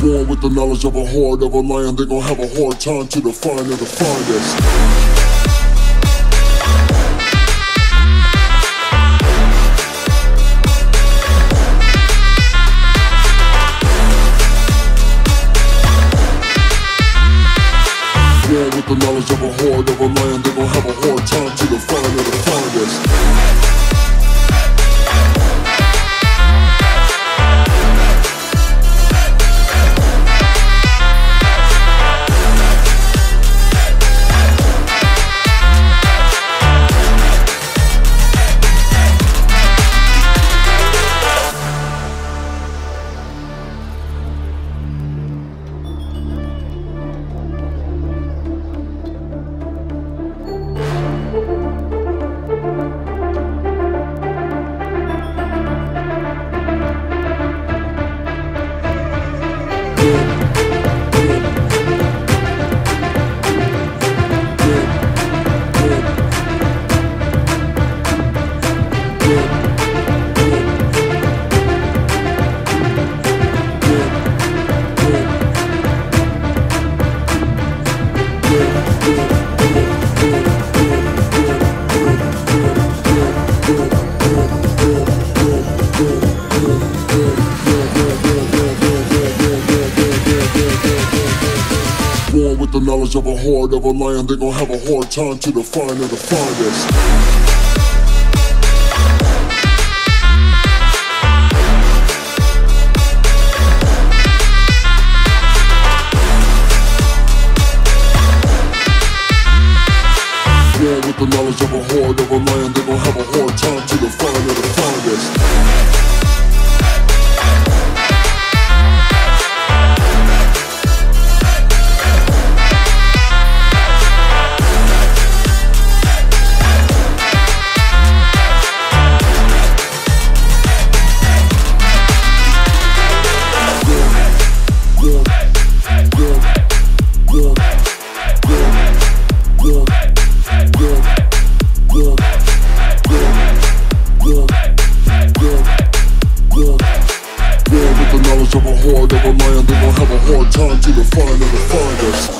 Born with the knowledge of a horde of a lion, they gon' have a hard time to define the finest. Born with the knowledge of a horde of a lion, they gon' have a hard time to define the finest. The knowledge of a horde of a lion, they gon' have a hard time to define or the finest. Born with the knowledge of a horde of a lion, they gon' have a hard time to define or the finest. of a horde of a on, they won't have a hard time to define and define us.